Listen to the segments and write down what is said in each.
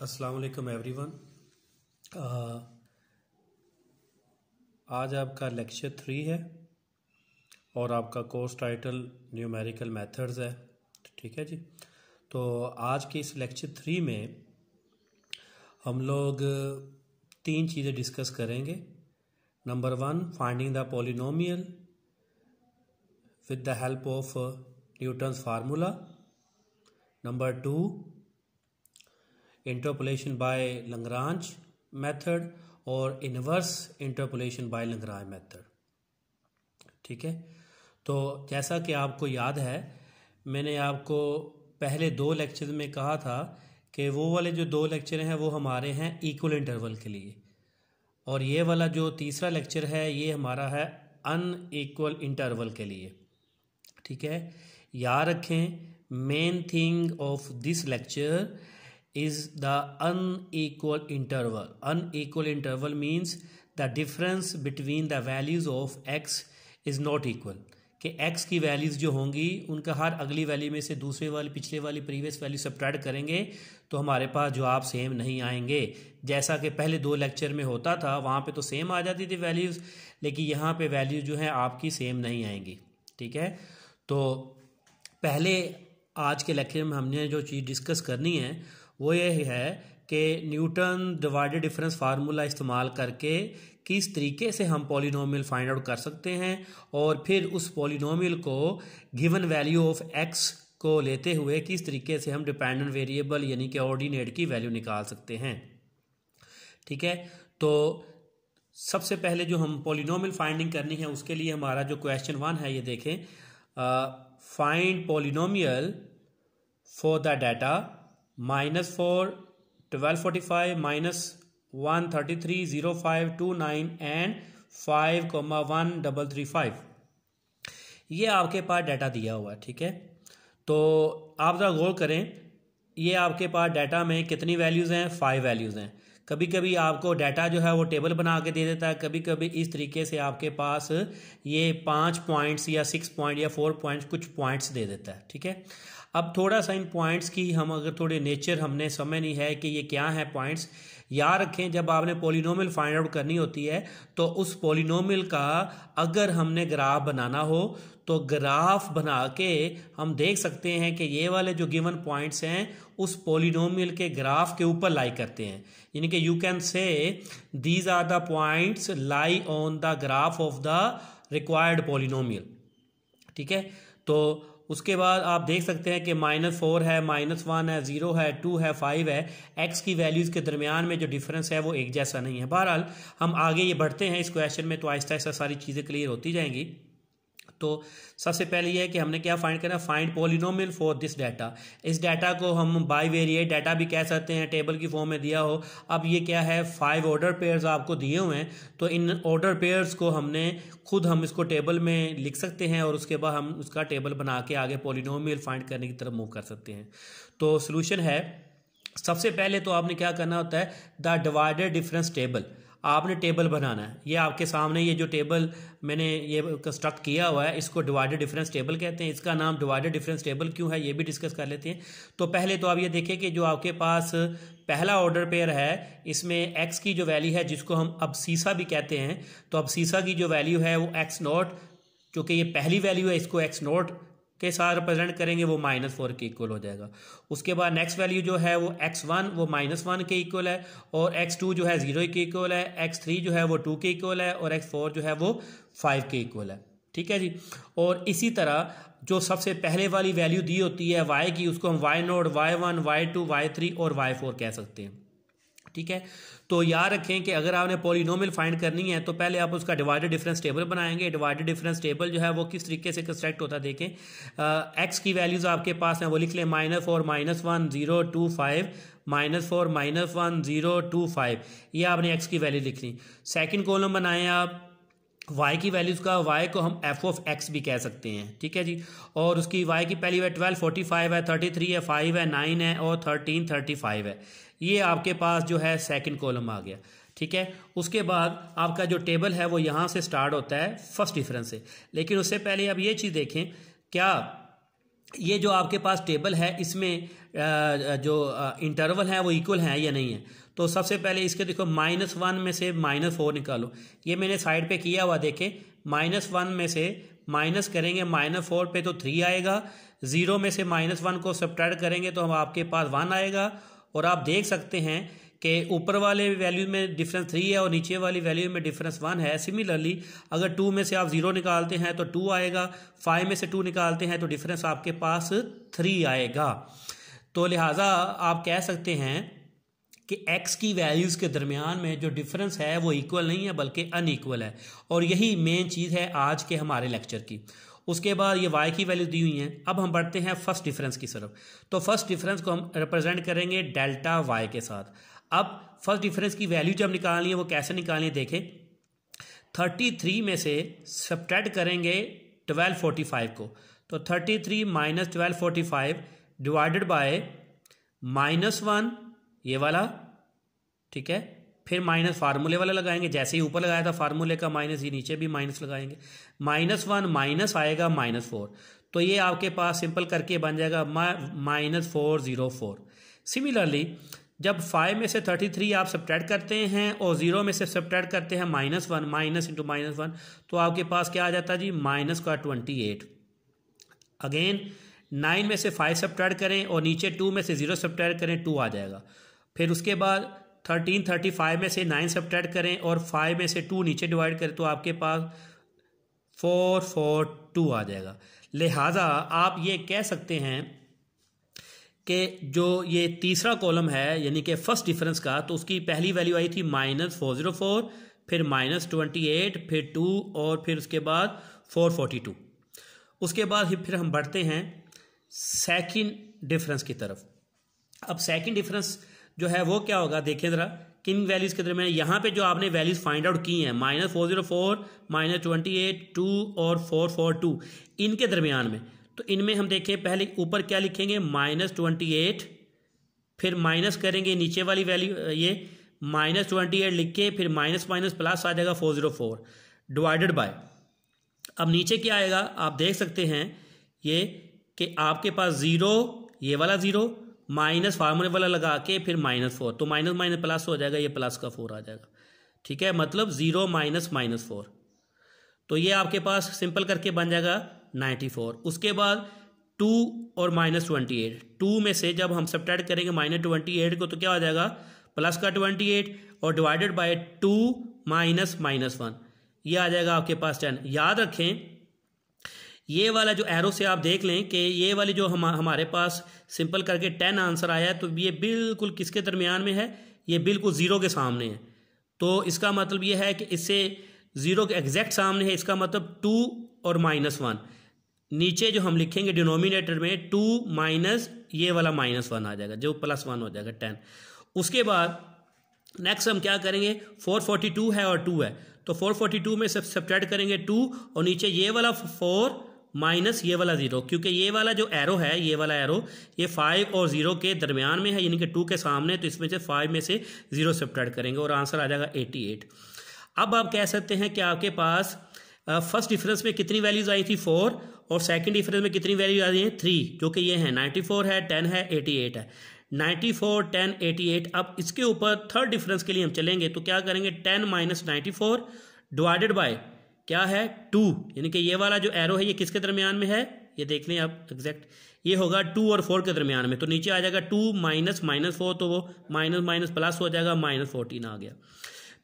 अस्सलाम वालेकुम एवरीवन आज आपका लेक्चर थ्री है और आपका कोर्स टाइटल न्यूमेरिकल मेथड्स है। ठीक है जी? तो आज के इस लेक्चर थ्री में हम लोग तीन चीज़ें डिस्कस करेंगे। Number one finding the polynomial with the help of Newton's formula number two interpolation by Lagrange method और inverse interpolation by Lagrange method ठीक है? तो जैसा कि आपको याद है, मैंने आपको पहले दो लेक्चर में कहा था कि वो वाले जो दो लेक्चर हैं वो हमारे हैं इक्वल इंटरवल के लिए। और ये वाला जो तीसरा लेक्चर है, ये हमारा है अन अनइक्वल इंटरवल के लिए। ठीक है? याद रखें main thing of this lecture is the unequal interval. Unequal interval means the difference between the values of x is not equal. कि x की वैल्यूज़ जो होंगी, उनका हर अगली वैल्यू में से दूसरे वाली, पिछले वाली प्रीवियस वैल्यू सब्ट्रैक्ट करेंगे तो हमारे पास जवाब सेम नहीं आएँगे जैसा कि पहले दो लेक्चर में होता था, वहाँ पे तो सेम आ जाती थी वैल्यूज़ लेकिन यहाँ पे वैल्यूज़ जो हैं आपकी सेम नहीं आएँगी ठीक है तो पहले आज के लेक्चर में हमने जो चीज़ डिस्कस करनी है वो ये है कि न्यूटन डिवाइडेड डिफरेंस फार्मूला इस्तेमाल करके किस तरीके से हम पॉलिनोमियल फाइंड आउट कर सकते हैं और फिर उस पॉलिनोमियल को गिवन वैल्यू ऑफ़ एक्स को लेते हुए किस तरीके से हम डिपेंडेंट वेरिएबल यानी कि ऑर्डिनेट की वैल्यू निकाल सकते हैं। ठीक है? तो सबसे पहले जो हम पॉलिनोमियल फाइंडिंग करनी है, उसके लिए हमारा जो क्वेश्चन वन है, ये देखें। Find polynomial for the data minus four, twelve forty five minus one thirty three zero five, two nine, and five comma one, double three, five. ये आपके पास डाटा दिया हुआ है, ठीक है? तो आप ज़रा गौर करें, ये आपके पास डाटा में कितनी वैल्यूज़ हैं? फाइव वैल्यूज़ हैं। कभी कभी आपको डाटा जो है वो टेबल बना के दे देता है। कभी कभी इस तरीके से आपके पास ये पाँच पॉइंट्स या सिक्स पॉइंट या फोर पॉइंट्स कुछ पॉइंट्स दे देता है, ठीक है? अब थोड़ा सा इन पॉइंट्स की हम अगर थोड़े नेचर हमने समझनी है कि ये क्या है पॉइंट्स याद रखें जब आपने पोलिनोमियल फाइंड आउट करनी होती है तो उस पोलिनोमियल का अगर हमने ग्राफ बनाना हो तो ग्राफ बना के हम देख सकते हैं कि ये वाले जो गिवन पॉइंट्स हैं, उस पोलिनोमियल के ग्राफ के ऊपर लाई करते हैं। यानी कि you can say these are the points lie on the graph of the required polynomial ठीक है? तो उसके बाद आप देख सकते हैं कि माइनस फोर है, माइनस वन है, ज़ीरो है, टू है, फाइव है। एक्स की वैल्यूज़ के दरमियान में जो डिफरेंस है वो एक जैसा नहीं है। बहरहाल, हम आगे ये बढ़ते हैं इस क्वेश्चन में तो आहिस्ता आहिस्ता सारी चीज़ें क्लियर होती जाएँगी। तो सबसे पहले ये है कि हमने क्या फाइंड करना है? Find polynomial for this data इस डाटा को हम बाई वेरिएट डाटा भी कह सकते हैं टेबल की फॉर्म में दिया हो। अब ये क्या है? फाइव ऑर्डर पेयर्स आपको दिए हुए हैं। तो इन ऑर्डर पेयर्स को हमने खुद हम इसको टेबल में लिख सकते हैं और उसके बाद हम उसका टेबल बना के आगे पोलिनोमियल फाइंड करने की तरफ़ मूव कर सकते हैं। तो सोल्यूशन है, सबसे पहले तो आपने क्या करना होता है? द डिवाइडेड डिफरेंस टेबल आपने टेबल बनाना है। ये आपके सामने ये जो टेबल मैंने ये कंस्ट्रक्ट किया हुआ है, इसको डिवाइडेड डिफरेंस टेबल कहते हैं। इसका नाम डिवाइडेड डिफरेंस टेबल क्यों है, ये भी डिस्कस कर लेते हैं। तो पहले तो आप ये देखें कि जो आपके पास पहला ऑर्डर पेयर है, इसमें एक्स की जो वैल्यू है, जिसको हम अब सीसा भी कहते हैं तो अब सीसा की जो वैल्यू है वो एक्स नोट क्योंकि ये पहली वैल्यू है, इसको एक्स नोट के साथ रिप्रेजेंट करेंगे, वो माइनस फोर के इक्वल हो जाएगा। उसके बाद नेक्स्ट वैल्यू जो है, वो एक्स वन वो माइनस वन के इक्वल है, और एक्स टू जो है ज़ीरो के इक्वल है एक्स थ्री जो है, वो टू के इक्वल है, और एक्स फोर जो है, वो फाइव के इक्वल है। ठीक है जी? और इसी तरह, जो सबसे पहले वाली वैल्यू दी होती है वाई की, उसको हम y naught y one y two y three और वाई फोर कह सकते हैं। ठीक है? तो याद रखें कि अगर आपने पोलिनोमियल फाइंड करनी है तो पहले आप उसका डिवाइडेड डिफरेंस टेबल बनाएँगे। डिवाइडेड डिफरेंस टेबल जो है, वो किस तरीके से कंस्ट्रक्ट होता है देखें। एक्स की वैल्यूज़ आपके पास हैं, वो लिख लें minus four minus one zero two five minus four minus one zero two five ये आपने एक्स की वैल्यू लिखनी। सेकेंड कॉलम बनाएँ आप। वाई की वैल्यूज़ का वाई को हम एफ़ ऑफ़ एक्स भी कह सकते हैं। ठीक है जी? और उसकी वाई की पहली है ट्वेल्व फोर्टी फाइव है थर्टी थ्री है फाइव है नाइन है, और थर्टीन थर्टी फाइव है। ये आपके पास जो है सेकंड कॉलम आ गया, ठीक है? उसके बाद आपका जो टेबल है वो यहाँ से स्टार्ट होता है फ़र्स्ट डिफरेंस से। लेकिन उससे पहले आप ये चीज़ देखें, क्या ये जो आपके पास टेबल है, इसमें जो इंटरवल है वो इक्वल है या नहीं है? तो सबसे पहले इसके देखो माइनस वन में से माइनस फोर निकालो। ये मैंने साइड पे किया हुआ देखे माइनस वन में से माइनस करेंगे माइनस फोर पे तो थ्री आएगा ज़ीरो में से माइनस वन को सब्ट्रैक्ट करेंगे तो हम आपके पास वन आएगा और आप देख सकते हैं कि ऊपर वाले वैल्यू में डिफरेंस थ्री है और नीचे वाली वैल्यू में डिफरेंस वन है। सिमिलरली अगर टू में से आप ज़ीरो निकालते हैं तो टू आएगा। फाइव में से टू निकालते हैं तो डिफरेंस आपके पास थ्री आएगा। तो लिहाजा आप कह सकते हैं कि x की वैल्यूज़ के दरमियान में जो डिफरेंस है वो इक्वल नहीं है, बल्कि अनइक्वल है। और यही मेन चीज़ है आज के हमारे लेक्चर की। उसके बाद ये वाई की वैल्यू दी हुई हैं। अब हम बढ़ते हैं फ़र्स्ट डिफरेंस की तरफ़। तो फ़र्स्ट डिफरेंस को हम रिप्रेजेंट करेंगे डेल्टा वाई के साथ। अब फ़र्स्ट डिफरेंस की वैल्यू जब निकालनी है वो कैसे निकालनी है देखें। थर्टी थ्री में से सब्ट्रैक्ट करेंगे ट्वेल्व फोर्टी फाइव को। तो thirty three minus twelve forty five divided by minus one ये वाला, ठीक है? फिर माइनस फार्मूले वाला लगाएँगे। जैसे ही ऊपर लगाया था फार्मूले का माइनस, ये नीचे भी माइनस लगाएँगे। माइनस वन, माइनस आएगा, माइनस फोर। तो ये आपके पास सिंपल करके बन जाएगा minus four, zero, four. Similarly, जब फाइव में से थर्टी थ्री आप सब्ट्रैक्ट करते हैं और ज़ीरो में से सब्ट्रैक्ट करते हैं minus one, minus into minus one तो आपके पास क्या आ जाता है जी? माइनस का ट्वेंटी एट। अगेन, नाइन में से फाइव सब्ट्रैक्ट करें और नीचे टू में से ज़ीरो सब्ट्रैक्ट करें, टू आ जाएगा। फिर उसके बाद थर्टीन थर्टी फाइव में से नाइन सब्ट्रैक्ट करें और फाइव में से टू नीचे डिवाइड करें तो आपके पास फोर फोर टू आ जाएगा। लिहाजा आप ये कह सकते हैं कि जो ये तीसरा कॉलम है, यानी कि फ़र्स्ट डिफरेंस का तो उसकी पहली वैल्यू आई थी माइनस फोर ज़ीरो फोर फिर माइनस ट्वेंटी एट फिर टू और फिर उसके बाद फोर फोर्टी टू उसके बाद फिर हम बढ़ते हैं सेकंड डिफरेंस की तरफ़। अब सेकंड डिफरेंस जो है वो क्या होगा? देखें ज़रा, किन वैल्यूज़ के दरमियान यहाँ पे जो आपने वैल्यूज़ फाइंड आउट की हैं minus four zero four minus twenty eight two और फोर फोर टू इनके दरमियान में। तो इनमें हम देखें, पहले ऊपर क्या लिखेंगे? माइनस ट्वेंटी एट फिर माइनस करेंगे, नीचे वाली वैल्यू ये माइनस ट्वेंटी एट लिख के, फिर माइनस माइनस प्लस आ जाएगा four zero four divided by अब नीचे क्या आएगा? आप देख सकते हैं, ये कि आपके पास ज़ीरो ये वाला ज़ीरो माइनस फार्मूले वाला लगा के फिर माइनस फोर। तो माइनस माइनस प्लस हो जाएगा, ये प्लस का फोर आ जाएगा। ठीक है? मतलब ज़ीरो माइनस माइनस फोर। तो ये आपके पास सिंपल करके बन जाएगा नाइन्टी फोर। उसके बाद टू और माइनस ट्वेंटी एट। टू में से जब हम सब्ट्रैक्ट करेंगे माइनस ट्वेंटी एट को तो क्या हो जाएगा? प्लस का ट्वेंटी एट और divided by two minus minus one. ये आ जाएगा आपके पास टेन। याद रखें ये वाला जो एरो से आप देख लें कि ये वाली जो हम, हमारे पास सिंपल करके टेन आंसर आया है तो ये बिल्कुल किसके दरमियान में है? ये बिल्कुल ज़ीरो के सामने है। तो इसका मतलब ये है कि इससे ज़ीरो के एग्जैक्ट सामने है, इसका मतलब टू और माइनस वन नीचे जो हम लिखेंगे डिनोमिनेटर में टू माइनस ये वाला माइनस वन आ जाएगा, जो प्लस वन हो जाएगा टेन उसके बाद नेक्स्ट हम क्या करेंगे? फोर फोर्टी टू है और टू है। तो फोर फोर्टी टू में सब सब्ट्रैक्ट करेंगे टू और नीचे ये वाला फोर माइनस ये वाला ज़ीरो, क्योंकि ये वाला जो एरो है, ये वाला एरो ये फाइव और ज़ीरो के दरमियान में है, यानी कि टू के सामने तो इसमें से फाइव में से ज़ीरो सब्ट्रैक्ट करेंगे और आंसर आ जाएगा एटी एट अब आप कह सकते हैं कि आपके पास फ़र्स्ट डिफरेंस में कितनी वैल्यूज़ आई थी फोर और सेकंड डिफरेंस में कितनी वैल्यूज़ आ रही है थ्री जो कि ये है नाइन्टी फोर है टेन है एटी एट है. Ninety four ten eighty eight अब इसके ऊपर थर्ड डिफरेंस के लिए हम चलेंगे तो क्या करेंगे ten minus ninety four divided by क्या है? टू। यानी कि ये वाला जो एरो है, ये किसके दरमियान में है? ये देख लें आप एग्जैक्ट ये होगा टू और फोर के दरमियान में। तो नीचे आ जाएगा टू माइनस माइनस फोर तो वो माइनस माइनस प्लस हो जाएगा, माइनस फोर्टीन आ गया।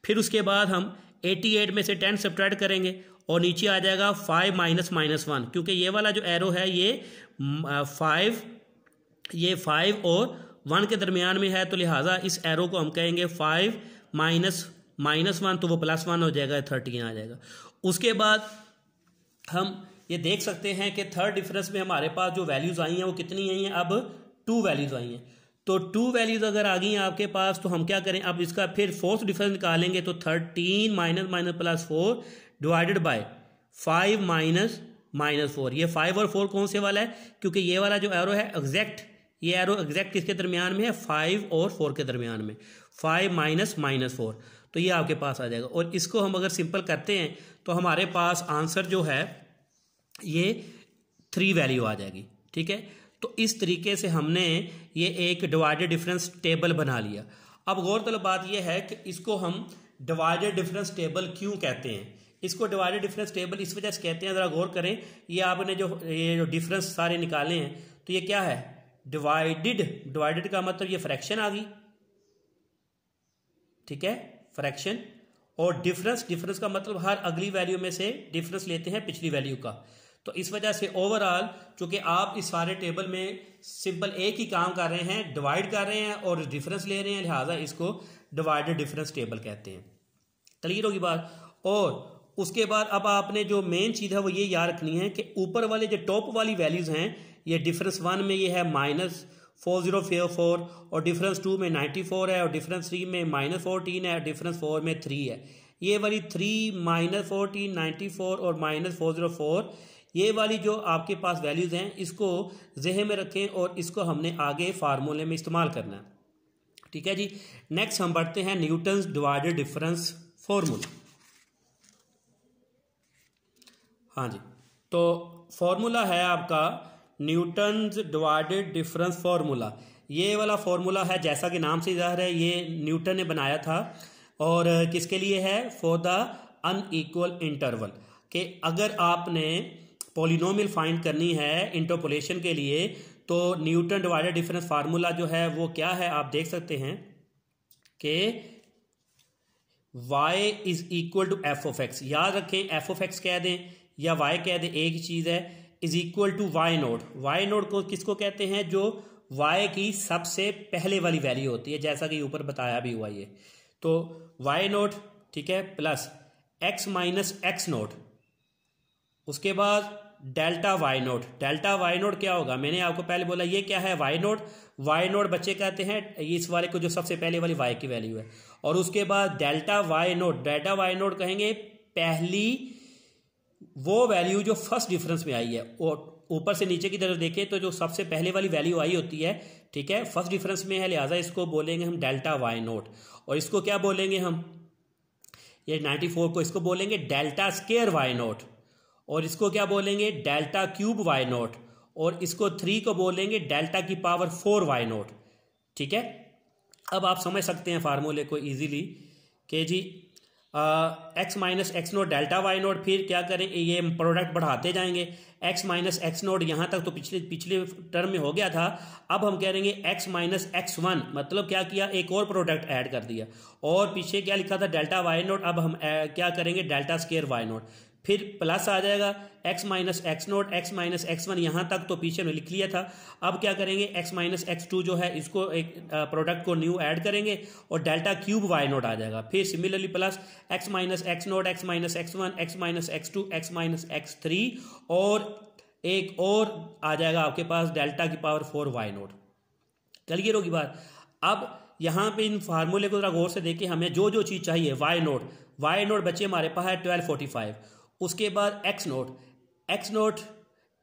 फिर उसके बाद हम एटी एट में से टेन सब्ट्रैक्ट करेंगे और नीचे आ जाएगा फाइव माइनस माइनस वन। क्योंकि ये वाला जो एरो है, ये फाइव ये फाइव और वन के दरमियान में है तो लिहाजा इस एरो को हम कहेंगे फाइव माइनस माइनस वन तो वो प्लस वन हो जाएगा थर्टीन आ जाएगा। उसके बाद हम ये देख सकते हैं कि थर्ड डिफरेंस में हमारे पास जो वैल्यूज़ आई हैं, वो कितनी आई हैं? अब टू वैल्यूज़ आई हैं। तो टू वैल्यूज़ अगर आ गई हैं आपके पास तो हम क्या करें? अब इसका फिर फोर्थ डिफरेंस निकालेंगे तो thirteen minus minus plus four divided by five minus minus four ये फाइव और फोर कौन से वाला है? क्योंकि ये वाला जो एरो है एग्जैक्ट ये एरो एग्जैक्ट किसके दरमियान में है? फाइव और फोर के दरमियान में। फाइव माइनस माइनस फोर तो ये आपके पास आ जाएगा। और इसको हम अगर सिंपल करते हैं तो हमारे पास आंसर जो है, ये थ्री वैल्यू आ जाएगी, ठीक है? तो इस तरीके से हमने ये एक डिवाइडेड डिफरेंस टेबल बना लिया। अब गौरतलब बात यह है कि इसको हम डिवाइडेड डिफरेंस टेबल क्यों कहते हैं? इसको डिवाइडेड डिफरेंस टेबल इस वजह से कहते हैं, ज़रा गौर करें, ये आपने जो, ये जो डिफरेंस सारे निकाले हैं तो ये क्या है? डिवाइडेड डिवाइडेड का मतलब ये फ्रैक्शन आ गई, ठीक है? फ्रैक्शन और डिफरेंस डिफरेंस का मतलब हर अगली वैल्यू में से डिफरेंस लेते हैं पिछली वैल्यू का। तो इस वजह से ओवरऑल चूँकि आप इस सारे टेबल में सिंपल एक ही काम कर रहे हैं डिवाइड कर रहे हैं और डिफरेंस ले रहे हैं, लिहाजा इसको डिवाइडेड डिफरेंस टेबल कहते हैं। क्लियर होगी बात? और उसके बाद अब आपने जो मेन चीज़ है वो ये याद रखनी है कि ऊपर वाले जो टॉप वाली वैल्यूज़ हैं, ये डिफरेंस वन में ये है माइनस फोर ज़ीरो फोर और डिफरेंस टू में नाइन्टी फोर है और डिफरेंस थ्री में माइनस फोरटीन है और डिफरेंस फोर में थ्री है। ये वाली three minus fourteen ninety four और माइनस फोर ज़ीरो फोर ये वाली जो आपके पास वैल्यूज़ हैं, इसको जहन में रखें और इसको हमने आगे फार्मूले में इस्तेमाल करना है। ठीक है जी? नेक्स्ट हम बढ़ते हैं न्यूटन्स डिवाइडेड डिफरेंस फॉर्मूला हाँ जी। तो फॉर्मूला है आपका न्यूटन्स डिवाइडेड डिफरेंस फार्मूला। ये वाला फार्मूला है, जैसा कि नाम से ज़ाहिर है, ये न्यूटन ने बनाया था। और किसके लिए है? फॉर द अनईक्वल इंटरवल कि अगर आपने पोलिनोमियल फाइंड करनी है इंटरपोलेशन के लिए तो न्यूटन डिवाइडेड डिफरेंस फार्मूला जो है, वो क्या है? आप देख सकते हैं कि y is equal to f of x याद रखें एफ़ ऑफ़ एक्स कह दें या y कह दें, एक ही चीज़ है। Is equal to y naught y naught को किसको कहते हैं? जो वाई की सबसे पहले वाली वैल्यू होती है, जैसा कि ऊपर बताया भी हुआ ये। तो वाई नोट ठीक है plus x minus x naught उसके बाद delta y naught delta y naught क्या होगा? मैंने आपको पहले बोला, ये क्या है वाई नोट वाई नोट बच्चे कहते हैं, इस वाले को जो सबसे पहले वाली वाई की वैल्यू है। और उसके बाद delta y naught delta y naught कहेंगे, पहली वो वैल्यू जो फ़र्स्ट डिफरेंस में आई है और ऊपर से नीचे की तरफ़ देखें तो जो सबसे पहले वाली वैल्यू आई होती है, ठीक है फ़र्स्ट डिफरेंस में है, लिहाजा इसको बोलेंगे हम डेल्टा वाई नोट और इसको क्या बोलेंगे हम? ये 94 को इसको बोलेंगे डेल्टा स्केयर वाई नोट और इसको क्या बोलेंगे? डेल्टा क्यूब वाई नोट और इसको थ्री को बोलेंगे डेल्टा की पावर फोर वाई नोट ठीक है? अब आप समझ सकते हैं फार्मूले को इजीली कि जी x minus x naught delta y naught फिर क्या करें, ये प्रोडक्ट बढ़ाते जाएँगे। एक्स माइनस एक्स नोट यहाँ तक तो पिछले पिछले टर्म में हो गया था। अब हम कह रहेंगे एक्स माइनस एक्स वन मतलब क्या किया, एक और प्रोडक्ट ऐड कर दिया। और पीछे क्या लिखा था डेल्टा वाई नोट अब हम क्या करेंगे डेल्टा स्केयर वाई नोट फिर प्लस आ जाएगा, x minus x naught x minus x one यहाँ तक तो पीछे में लिख लिया था। अब क्या करेंगे, x माइनस एक्स टू जो है, इसको एक प्रोडक्ट को न्यू ऐड करेंगे और डेल्टा क्यूब वाई नोट आ जाएगा। फिर similarly plus x minus x naught x minus x one x minus x two x minus x three और एक और आ जाएगा आपके पास डेल्टा की पावर फोर वाई नोट चलिए रोगी बात अब यहाँ पे इन फार्मूले को जरा गौर से देखें हमें जो जो चीज़ चाहिए वाई नोट वाई नोट बच्चे हमारे पास है ट्वेल्व फोर्टी फाइव उसके बाद x naught x naught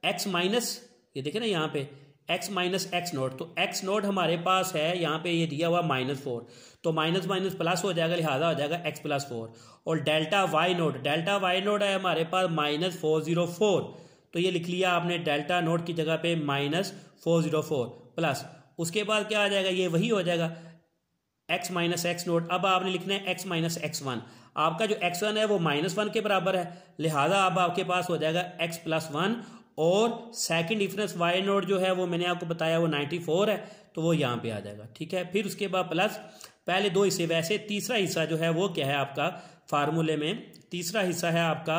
x minus ये देखे ना यहाँ पे एक्स माइनस एक्स नोट तो एक्स नोट हमारे पास है, यहाँ पे ये दिया हुआ माइनस फोर तो माइनस माइनस प्लस हो जाएगा, लिहाजा हो जाएगा एक्स प्लस फोर और delta y naught delta y naught है हमारे पास माइनस फोर ज़ीरो फोर तो ये लिख लिया आपने डेल्टा नोट की जगह पे minus four zero four plus उसके बाद क्या आ जाएगा, ये वही हो जाएगा एक्स माइनस एक्स नोट अब आपने लिखना है एक्स माइनस एक्स वन आपका जो एक्स वन है वो माइनस वन के बराबर है। लिहाजा अब आपके पास हो जाएगा एक्स प्लस वन और सेकंड डिफरेंस वाई नोट जो है वो मैंने आपको बताया वो नाइन्टी फोर है तो वो यहाँ पे आ जाएगा, ठीक है? फिर उसके बाद प्लस पहले दो हिस्से वैसे, तीसरा हिस्सा जो है वो क्या है आपका फार्मूले में? तीसरा हिस्सा है आपका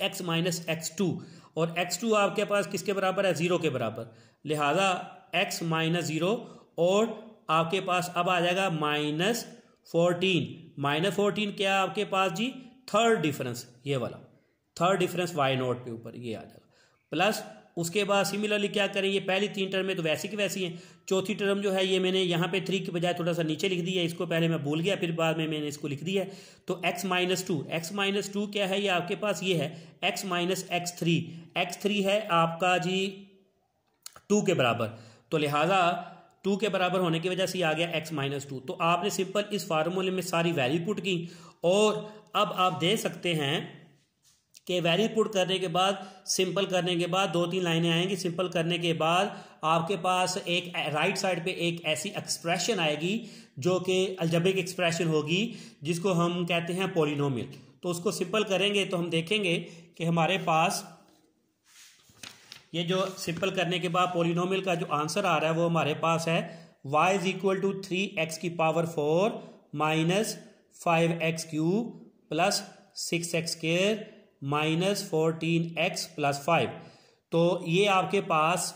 एक्स माइनस एक्स टू और एक्स टू आपके पास किसके बराबर है? ज़ीरो के बराबर। लिहाजा एक्स माइनस ज़ीरो और आपके पास अब आ जाएगा माइनस फोरटीन, माइनस फोरटीन क्या आपके पास जी? थर्ड डिफरेंस, ये वाला। थर्ड डिफरेंस वाई नोट पे ऊपर, ये आ जाएगा। प्लस उसके बाद सिमिलरली क्या करें, ये पहली तीन टर्म में तो वैसी की वैसी हैं। चौथी टर्म जो है ये मैंने यहाँ पे थ्री के बजाय थोड़ा सा नीचे लिख दिया इसको पहले मैं भूल गया, फिर बाद में मैंने इसको लिख दिया तो x minus two x minus two क्या है ये आपके पास? ये है x minus x three x three है आपका जी टू के बराबर। तो लिहाजा टू के बराबर होने की वजह से आ गया एक्स माइनस टू तो आपने सिंपल इस फार्मूले में सारी वैल्यू पुट की और अब आप दे सकते हैं कि वैल्यू पुट करने के बाद सिंपल करने के बाद दो तीन लाइनें आएँगी। सिंपल करने के बाद आपके पास एक राइट साइड पे एक ऐसी एक्सप्रेशन आएगी जो कि अल्जबिक एक्सप्रेशन होगी, जिसको हम कहते हैं पोलिनोमियल तो उसको सिंपल करेंगे तो हम देखेंगे कि हमारे पास ये जो सिंपल करने के बाद पोलिनोमियल का जो आंसर आ रहा है, वो हमारे पास है। y is equal to three x की power four minus five x cube plus six x square minus fourteen x plus five तो ये आपके पास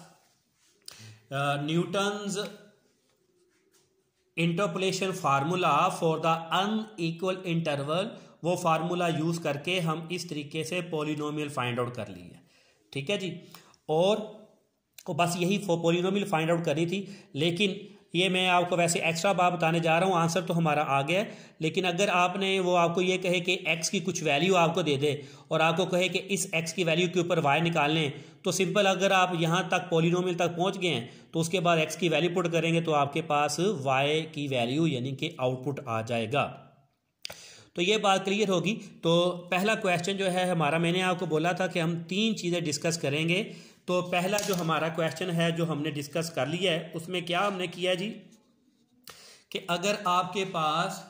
Newton's interpolation formula for the unequal interval वो फार्मूला यूज़ करके हम इस तरीके से पोलिनोमियल फाइंड आउट कर लिए ठीक है जी? और को बस यही पोलिनोमियल फाइंड आउट करनी थी। लेकिन ये मैं आपको वैसे एक्स्ट्रा बात बताने जा रहा हूँ। आंसर तो हमारा आ गया लेकिन अगर आपने वो आपको ये कहे कि एक्स की कुछ वैल्यू आपको दे दे और आपको कहे कि इस एक्स की वैल्यू के ऊपर वाई निकाल लें तो सिंपल अगर आप यहाँ तक पोलिनोमियल तक पहुँच गए हैं तो उसके बाद एक्स की वैल्यू पुट करेंगे तो आपके पास वाई की वैल्यू यानी कि आउटपुट आ जाएगा। तो ये बात क्लियर होगी। तो पहला क्वेश्चन जो है, हमारा मैंने आपको बोला था कि हम तीन चीज़ें डिस्कस करेंगे। तो पहला जो हमारा क्वेश्चन है, जो हमने डिस्कस कर लिया है, उसमें क्या हमने किया जी? कि अगर आपके पास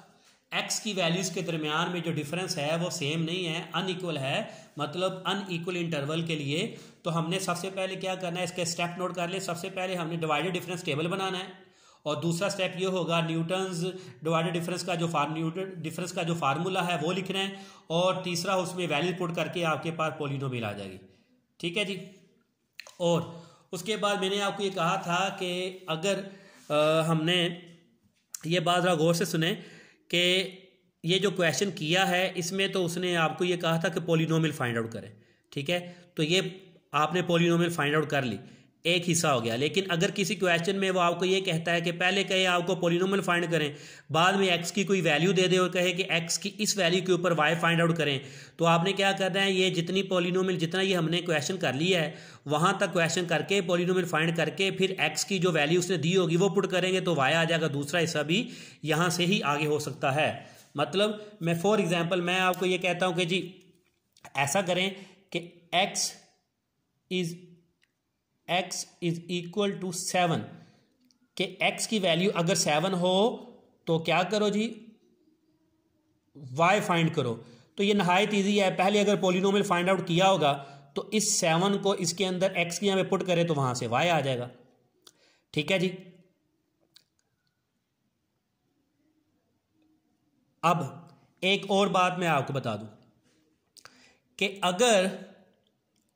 एक्स की वैल्यूज़ के दरमियान में जो डिफरेंस है, वो सेम नहीं है अनइक्वल है मतलब अनइक्वल इंटरवल के लिए तो हमने सबसे पहले क्या करना है, इसके स्टेप नोट कर ले। सबसे पहले हमने डिवाइडेड डिफरेंस टेबल बनाना है। और दूसरा स्टेप ये होगा न्यूटन्स डिवाइडेड डिफरेंस का जो फार न्यूटन डिफरेंस का जो फार्मूला है, वो लिखना है। और तीसरा उसमें वैल्यू पुट करके आपके पास पोलिनोमियल आ जाएगी। ठीक है जी? और उसके बाद मैंने आपको ये कहा था कि अगर आ, हमने ये बात ज़रा गौर से सुने कि ये जो क्वेश्चन किया है इसमें तो उसने आपको ये कहा था कि पोलिनोमियल फाइंड आउट करें ठीक है? तो ये आपने पोलिनोमियल फाइंड आउट कर ली। एक हिस्सा हो गया। लेकिन अगर किसी क्वेश्चन में वो आपको ये कहता है कि पहले कहे, आपको पोलिनोमल फाइंड करें, बाद में एक्स की कोई वैल्यू दे दे और कहे कि एक्स की इस वैल्यू के ऊपर वाई फाइंड आउट करें तो आपने क्या करना है? ये जितनी पोलिनोमल जितना ये हमने क्वेश्चन कर लिया है, वहाँ तक क्वेश्चन करके पोलिनोमल फाइंड करके, फिर एक्स की जो वैल्यू उसने दी होगी, वो पुट करेंगे तो वाई आ जाएगा दूसरा हिस्सा भी यहाँ से ही आगे हो सकता है। मतलब मैं फॉर एग्ज़ाम्पल मैं आपको ये कहता हूँ कि जी, ऐसा करें कि x is x is equal to seven के एक्स की वैल्यू अगर सेवन हो तो क्या करो जी? वाई फाइंड करो। तो ये नहायत ईजी है। पहले अगर पोलिनोमियल फाइंड आउट किया होगा तो इस सेवन को इसके अंदर एक्स की हमें पुट करें तो वहाँ से वाई आ जाएगा। ठीक है जी? अब एक और बात मैं आपको बता दूँ कि अगर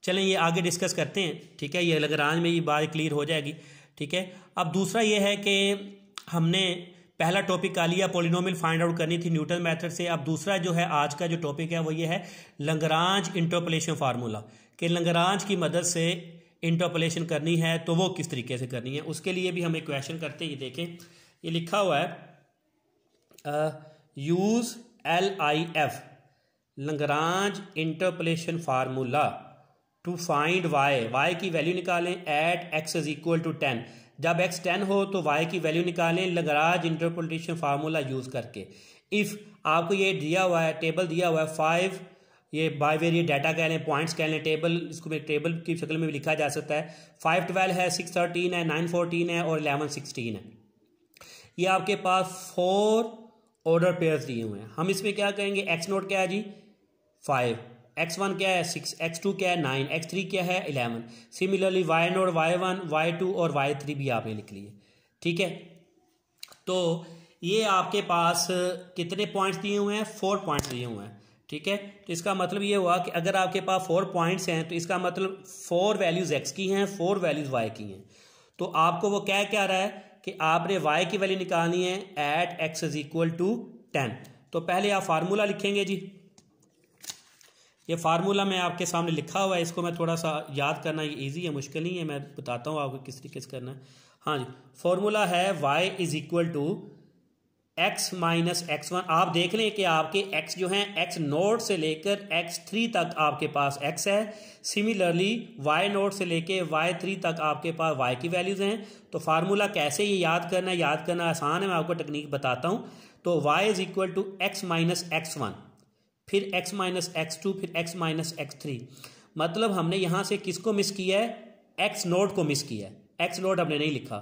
चलें, ये आगे डिस्कस करते हैं, ठीक है? ये लगराज में ये बात क्लियर हो जाएगी, ठीक है? अब दूसरा ये है कि हमने पहला टॉपिक का लिया पोलिनोमियल फाइंड आउट करनी थी न्यूटन मेथड से। अब दूसरा जो है, आज का जो टॉपिक है, वो ये है लंगराज इंटरपोलेशन फार्मूला कि लंगराज की मदद से इंटरपोलेशन करनी है तो वो किस तरीके से करनी है? उसके लिए भी हम एक क्वेश्चन करते हैं, ये देखें। ये लिखा हुआ है use L I F Lagrange interpolation formula to find y y की वैल्यू निकालें at x is equal to ten जब एक्स टेन हो तो वाई की वैल्यू निकालें लगराज इंटरपोलिटेशन फार्मूला यूज़ करके। इफ़ आपको ये दिया हुआ है टेबल दिया हुआ है फाइव ये बाई वेरिए डाटा कह लें पॉइंट्स कह लें टेबल इसको टेबल की शक्ल में भी लिखा जा सकता है। फाइव ट्वेल्व है सिक्स थर्टीन है नाइन फोर्टीन है और इलेवन सिक्सटीन है। ये आपके पास फोर ऑर्डर पेयर्स दिए हुए हैं। हम इसमें क्या कहेंगे? एक्स नोट क्या है जी? फाइव एक्स वन क्या है? सिक्स एक्स टू क्या है? नाइन एक्स थ्री क्या है? Eleven similarly y naught y one y two और वाई थ्री भी आपने लिख लिए ठीक है? तो ये आपके पास कितने पॉइंट्स दिए हुए हैं? फोर पॉइंट्स दिए हुए हैं। ठीक है? तो इसका मतलब ये हुआ कि अगर आपके पास फोर पॉइंट्स हैं तो इसका मतलब फोर वैल्यूज़ एक्स की हैं फोर वैल्यूज़ वाई की हैं। तो आपको वो क्या क्या रहा है कि आपने वाई की वैल्यू निकालनी है at x is equal to ten तो पहले आप फार्मूला लिखेंगे जी। ये फार्मूला मैं आपके सामने लिखा हुआ है, इसको मैं थोड़ा सा याद करना ये ईजी है, मुश्किल नहीं है, मैं बताता हूँ आपको किस तरीके से करना है। हाँ जी, फॉर्मूला है y is equal to x minus x one आप देख लें कि आपके एक्स जो हैं एक्स नोट से लेकर एक्स थ्री तक आपके पास एक्स है। सिमिलरली वाई नोट से लेकर वाई थ्री तक आपके पास वाई की वैल्यूज़ हैं। तो फार्मूला कैसे ये याद करना याद करना आसान है, मैं आपको टेक्निक बताता हूँ। तो y is equal to x minus x one फिर एक्स माइनस एक्स टू फिर एक्स माइनस एक्स थ्री मतलब हमने यहाँ से किसको मिस किया है? एक्स नोट को मिस किया है। एक्स नोट हमने नहीं लिखा।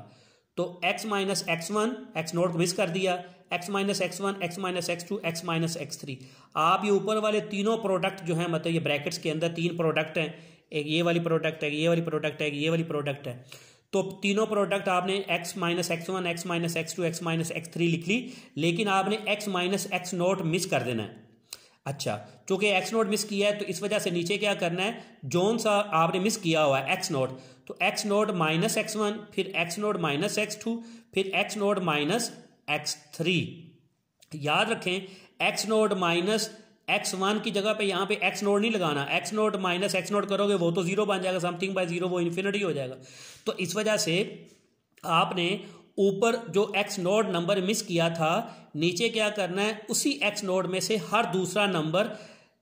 तो x minus x one x naught को मिस कर दिया। X minus x one x minus x two x minus x three आप ये ऊपर वाले तीनों प्रोडक्ट जो हैं मतलब ये ब्रैकेट्स के अंदर तीन प्रोडक्ट हैं। एक ये वाली प्रोडक्ट है ये वाली प्रोडक्ट है ये वाली प्रोडक्ट है। तो तीनों प्रोडक्ट आपने x minus x one x minus x two x minus x three लिख ली। लेकिन आपने x minus x naught miss कर देना है। अच्छा क्योंकि एक्स नोट मिस किया है तो इस वजह से नीचे क्या करना है? जोन सा आपने मिस किया हुआ है एक्स नोट तो x naught minus x one फिर x naught minus x two फिर x naught minus x three याद रखें x naught minus x one की जगह पे यहाँ पे एक्स नोट नहीं लगाना. X naught minus x naught करोगे, वो तो ज़ीरो बन जाएगा समथिंग बाय ज़ीरो वो इन्फिनिटी हो जाएगा. तो इस वजह से आपने ऊपर जो एक्स नोड नंबर मिस किया था, नीचे क्या करना है, उसी एक्स नोट में से हर दूसरा नंबर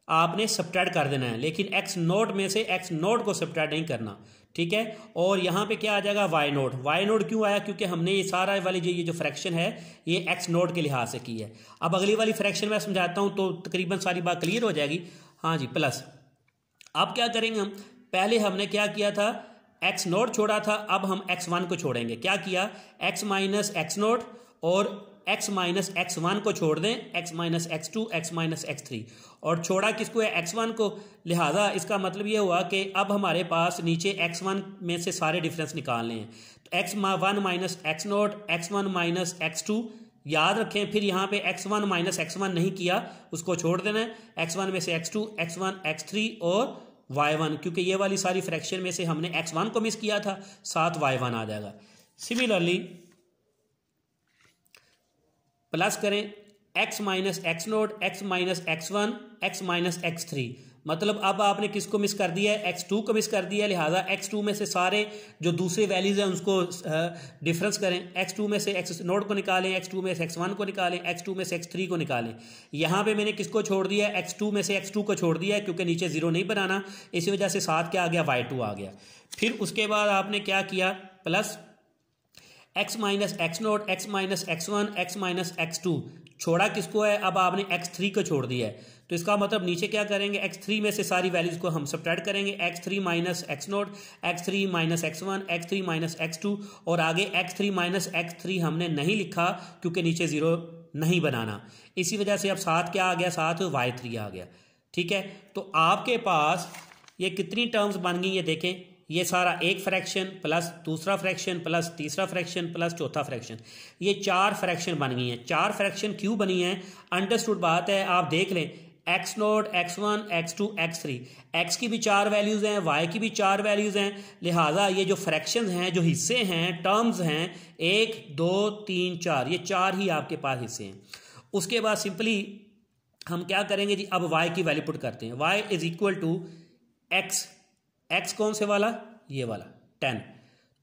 आपने सब्ट्रैक्ट कर देना है। लेकिन एक्स नोट में से एक्स नोट को सब्ट्रैक्ट नहीं करना, ठीक है? और यहाँ पे क्या आ जाएगा? वाई नोड वाई नोड क्यों आया? क्योंकि हमने ये सारा वाली जो, ये जो फ्रैक्शन है, ये एक्स नोड के लिहाज से की है। अब अगली वाली फ्रैक्शन मैं समझाता हूँ तो तकरीबन सारी बात क्लियर हो जाएगी। हाँ जी प्लस अब क्या करेंगे हम? पहले हमने क्या किया था? एक्स नोट छोड़ा था, अब हम एक्स वन को छोड़ेंगे। क्या किया? एक्स माइनस एक्स नोट और एक्स माइनस एक्स वन को छोड़ दें। X minus x two x minus x three और छोड़ा किसको है? एक्स वन को। लिहाजा इसका मतलब ये हुआ कि अब हमारे पास नीचे एक्स वन में से सारे डिफरेंस निकालने हैं। तो x one minus x naught x one minus x two याद रखें, फिर यहाँ पे x one minus x one नहीं किया, उसको छोड़ देना है। एक्स वन में से x two x one x three और वाई वन क्योंकि ये वाली सारी फ्रैक्शन में से हमने एक्स वन को मिस किया था, साथ वाई वन आ जाएगा। सिमिलरली प्लस करें x minus x naught x minus x one x minus x three मतलब अब आपने किसको मिस कर दिया है? एक्स टू को मिस कर दिया है, लिहाजा एक्स टू में से सारे जो दूसरे वैल्यूज़ हैं उसको डिफरेंस करें। एक्स टू में से एक्स नोट को निकालें एक्स टू में से एक्स वन को निकालें एक्स टू में से एक्स थ्री को निकालें। यहाँ पे मैंने किसको छोड़ दिया एक्स टू में से एक्स टू को छोड़ दिया है, क्योंकि नीचे ज़ीरो नहीं बनाना। इसी वजह से सात क्या आ गया? वाई टू आ गया। फिर उसके बाद आपने क्या किया? Plus x minus x naught x minus x one x minus x two छोड़ा किसको है? अब आपने एक्स थ्री को छोड़ दिया है। तो इसका मतलब नीचे क्या करेंगे? एक्स थ्री में से सारी वैल्यूज़ को हम सब्ट्रैक्ट करेंगे। X three minus x naught x three minus x one x three minus x two और आगे x three minus x three हमने नहीं लिखा क्योंकि नीचे ज़ीरो नहीं बनाना। इसी वजह से अब सात क्या आ गया? सात वाई थ्री आ गया। ठीक है? तो आपके पास ये कितनी टर्म्स बन गई ये देखें। ये सारा एक फ्रैक्शन प्लस दूसरा फ्रैक्शन प्लस तीसरा फ्रैक्शन प्लस चौथा फ्रैक्शन ये चार फ्रैक्शन बन गई हैं। चार फ्रैक्शन क्यों बनी हैं? अंडरस्टूड बात है, आप देख लें। X naught x one x two x three. X की भी चार वैल्यूज़ हैं वाई की भी चार वैल्यूज़ हैं। लिहाजा ये जो फ्रैक्शन हैं, जो हिस्से हैं टर्म्स हैं, एक, दो, तीन, चार, ये चार ही आपके पास हिस्से हैं। उसके बाद सिंपली हम क्या करेंगे जी? अब वाई की वैल्यू पुट करते हैं। Y is equal to x x कौन से वाला? ये वाला टेन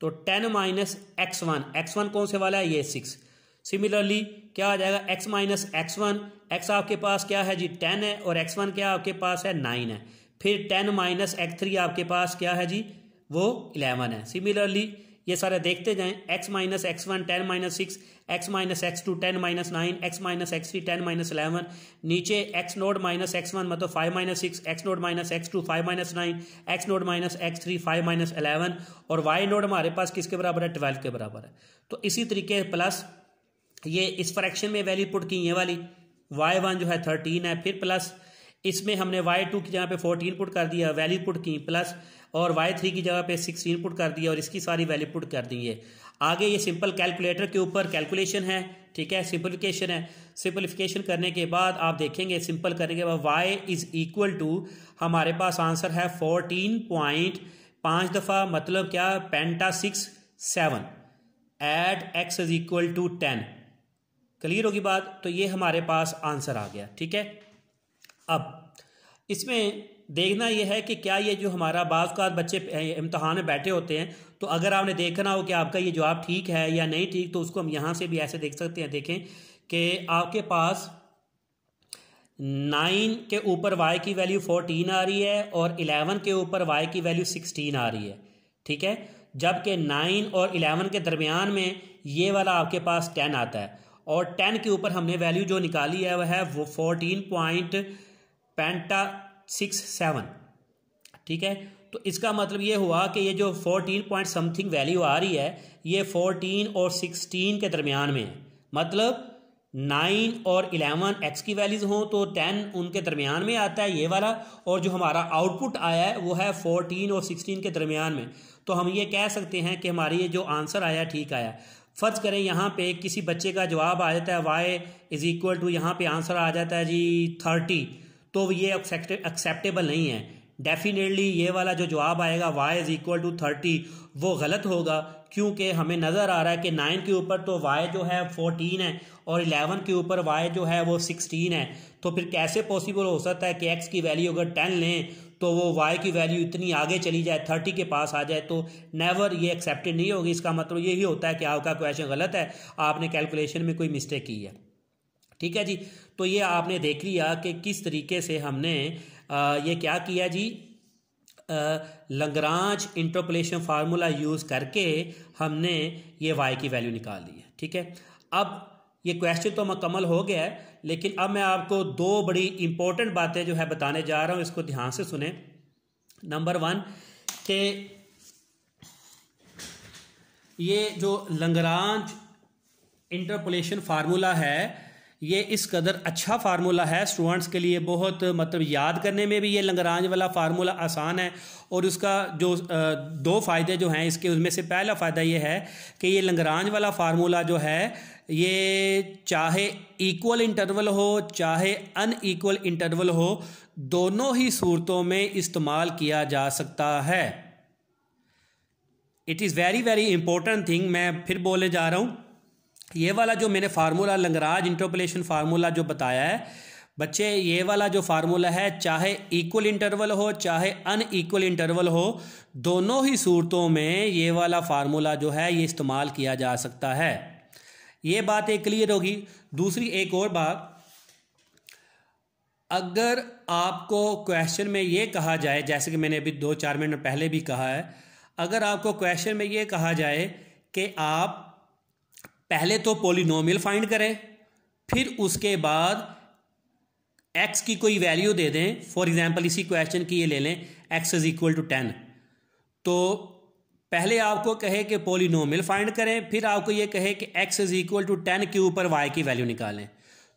तो ten minus x one x one कौन से वाला है? ये सिक्स सिमिलरली क्या आ जाएगा? X minus x one x आपके पास क्या है जी? टेन है और एक्स वन क्या आपके पास है? नाइन है. फिर टेन माइनस एक्स थ्री आपके पास क्या है जी? वो इलेवन है. सिमिलरली ये सारे देखते जाएँ। X minus x one ten minus six x minus x two ten minus nine x minus x three ten minus eleven नीचे x naught minus x one मतलब five minus six x naught minus x two five minus nine x naught minus x three five minus eleven और y naught हमारे पास किसके बराबर है? Twelve के बराबर है। तो इसी तरीके प्लस ये इस फ्रैक्शन में वैल्यू पुट की ये वाली। वाई वन जो है थर्टीन है, फिर प्लस इसमें हमने वाई टू की जगह पे फोर्टीन पुट कर दिया वैल्यू पुट की प्लस और वाई थ्री की जगह पे सिक्सटीन पुट कर दिया और इसकी सारी वैल्यू पुट कर दी है। आगे ये सिंपल कैलकुलेटर के ऊपर कैलकुलेशन है, ठीक है? सिंपलिफिकेशन है। सिंपलिफिकेशन करने के बाद आप देखेंगे सिंपल करने के बाद वाई इज़ इक्वल टू हमारे पास आंसर है फोर्टीन पॉइंट पाँच दफ़ा मतलब क्या? पेंटा six seven eight x is equal to ten clear होगी बात? तो ये हमारे पास आंसर आ गया, ठीक है? अब, इसमें देखना यह है कि क्या ये जो हमारा बाज़ बच्चे इम्तहान में बैठे होते हैं तो अगर आपने देखना हो कि आपका ये जवाब ठीक है या नहीं ठीक तो उसको हम यहाँ से भी ऐसे देख सकते हैं, देखें कि आपके पास नाइन के ऊपर वाई की वैल्यू फोर्टीन आ रही है और इलेवन के ऊपर वाई की वैल्यू सिक्सटीन आ रही है, ठीक है? जबकि नाइन और इलेवन के दरमियान में ये वाला आपके पास टेन आता है और टेन के ऊपर हमने वैल्यू जो निकाली है, वह है वो फोर्टीन पॉइंट पेंटा सिक्स सेवन ठीक है? तो इसका मतलब ये हुआ कि ये जो फोरटीन पॉइंट समथिंग वैल्यू आ रही है, ये फोरटीन और सिक्सटीन के दरमियान में है। मतलब नाइन और इलेवन एक्स की वैल्यूज़ हों तो टेन उनके दरमियान में आता है ये वाला, और जो हमारा आउटपुट आया है, वो है फोर्टीन और सिक्सटीन के दरमियान में। तो हम ये कह सकते हैं कि हमारी ये जो आंसर आया ठीक आया। फ़र्ज़ करें यहाँ पे किसी बच्चे का जवाब आ जाता है वाई इज़ इक्वल टू यहाँ पे आंसर आ जाता है जी थर्टी तो ये एक्सेप्टेबल नहीं है। डेफिनेटली ये वाला जो जवाब आएगा y is equal to thirty वो गलत होगा, क्योंकि हमें नज़र आ रहा है कि नाइन के ऊपर तो वाई जो है फोरटीन है और इलेवन के ऊपर वाई जो है वो सिक्सटीन है। तो फिर कैसे पॉसिबल हो सकता है कि एक्स की वैल्यू अगर टेन लें तो वो वाई की वैल्यू इतनी आगे चली जाए थर्टी के पास आ जाए तो नेवर ये एक्सेप्टेड नहीं होगी। इसका मतलब यही होता है कि आपका क्वेश्चन गलत है, आपने कैलकुलेशन में कोई मिस्टेक की है। ठीक है जी? तो ये आपने देख लिया कि किस तरीके से हमने आ, ये क्या किया जी? लंग्रांज इंटरपोलेशन फार्मूला यूज़ करके हमने ये वाई की वैल्यू निकाल ली है ठीक है? अब ये क्वेश्चन तो मुकम्मल हो गया है लेकिन अब मैं आपको दो बड़ी इंपॉर्टेंट बातें जो है बताने जा रहा हूँ इसको ध्यान से सुने। नंबर वन के ये जो लंगरांज इंटरपोलेशन फार्मूला है ये इस कदर अच्छा फार्मूला है स्टूडेंट्स के लिए बहुत मतलब याद करने में भी ये लंगरांज वाला फार्मूला आसान है और उसका जो दो फ़ायदे जो हैं इसके, उसमें से पहला फ़ायदा ये है कि ये लंगरांज वाला फार्मूला जो है, ये चाहे इक्वल इंटरवल हो, चाहे अनईक्वल इंटरवल हो, दोनों ही सूरतों में इस्तेमाल किया जा सकता है। It is very very important thing मैं फिर बोले जा रहा हूँ। ये वाला जो मैंने फार्मूला, लंगराज इंटरपोलेशन फार्मूला जो बताया है, बच्चे, ये वाला जो फार्मूला है, चाहे इक्वल इंटरवल हो, चाहे अनईक्वल इंटरवल हो, दोनों ही सूरतों में ये वाला फार्मूला जो है, ये इस्तेमाल किया जा सकता है। ये बात एक क्लियर होगी। दूसरी एक और बात। अगर आपको क्वेश्चन में ये कहा जाए, जैसे कि मैंने अभी दो चार मिनट पहले भी कहा है, अगर आपको क्वेश्चन में ये कहा जाए कि आप पहले तो पोलिनोमियल फाइंड करें, फिर उसके बाद एक्स की कोई वैल्यू दे दें। फॉर एग्जांपल इसी क्वेश्चन की ये ले लें x is equal to ten तो पहले आपको कहे कि पोलिनोमियल फाइंड करें, फिर आपको ये कहे कि x is equal to ten के ऊपर वाई की वैल्यू निकालें।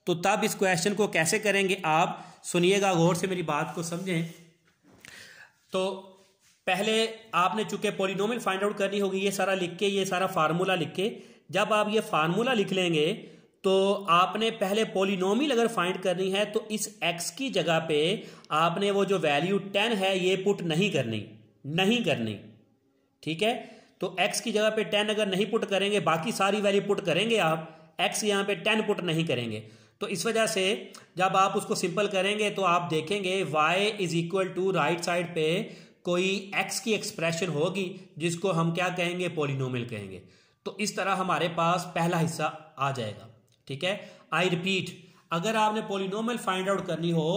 तो तब इस क्वेश्चन को कैसे करेंगे आप? सुनिएगा, गौर से मेरी बात को समझें। तो पहले आपने चूँकि पोलिनोमियल फाइंड आउट करनी होगी, ये सारा लिख के, ये सारा फार्मूला लिख के जब आप ये फार्मूला लिख लेंगे तो आपने पहले पोलिनोमियल अगर फाइंड करनी है तो इस एक्स की जगह पे आपने वो जो वैल्यू टेन है, ये पुट नहीं करनी नहीं करनी। ठीक है? तो x की जगह पे टेन अगर नहीं पुट करेंगे, बाकी सारी वैल्यू पुट करेंगे आप, x यहाँ पे टेन पुट नहीं करेंगे। तो इस वजह से जब आप उसको सिंपल करेंगे तो आप देखेंगे y is equal to right side पे कोई x की एक्सप्रेशन होगी, जिसको हम क्या कहेंगे? पोलिनोमियल कहेंगे। तो इस तरह हमारे पास पहला हिस्सा आ जाएगा। ठीक है? आई रिपीट अगर आपने पोलिनोमियल फाइंड आउट करनी हो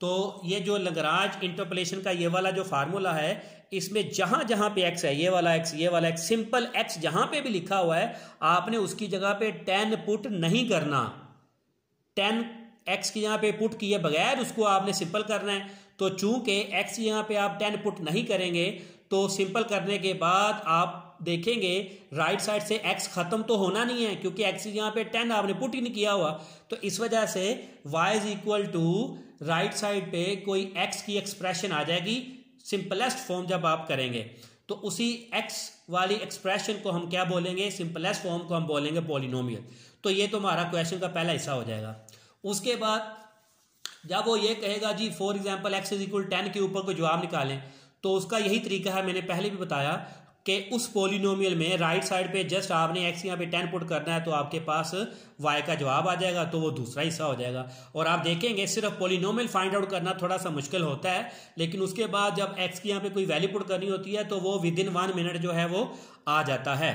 तो ये जो लगराज इंटरपोलेशन का ये वाला जो फार्मूला है, इसमें जहाँ जहाँ पे एक्स है, ये वाला एक्स ये वाला एक्स सिंपल एक्स जहाँ पे भी लिखा हुआ है, आपने उसकी जगह पे टेन पुट नहीं करना। टेन एक्स की यहाँ पे पुट किए बगैर उसको आपने सिंपल करना है। तो चूँकि एक्स यहाँ पे आप टेन पुट नहीं करेंगे तो सिंपल करने के बाद आप देखेंगे राइट साइड से एक्स खत्म तो होना नहीं है, क्योंकि एक्स यहाँ पे टेन आपने पुट ही नहीं किया हुआ। तो इस वजह से y is equal to right side पे कोई एक्स की एक्सप्रेशन आ जाएगी सिंपलेस्ट फॉर्म जब आप करेंगे। तो उसी एक्स वाली एक्सप्रेशन को हम क्या बोलेंगे? सिंपलेस्ट फॉर्म को हम बोलेंगे पोलिनोमियल तो ये तो हमारा क्वेश्चन का पहला हिस्सा हो जाएगा। उसके बाद जब वो ये कहेगा, जी for example x is equal ten के ऊपर कोई जवाब निकालें तो उसका यही तरीका है, मैंने पहले भी बताया। कि उस पोलिनोमियल में राइट साइड पे जस्ट आपने एक्स यहाँ पे टेन पुट करना है तो आपके पास वाई का जवाब आ जाएगा तो वो दूसरा हिस्सा हो जाएगा। और आप देखेंगे, सिर्फ़ पोलिनोमियल फाइंड आउट करना थोड़ा सा मुश्किल होता है, लेकिन उसके बाद जब एक्स की यहाँ पे कोई वैल्यू पुट करनी होती है तो वो विद इन वन मिनट जो है वो आ जाता है।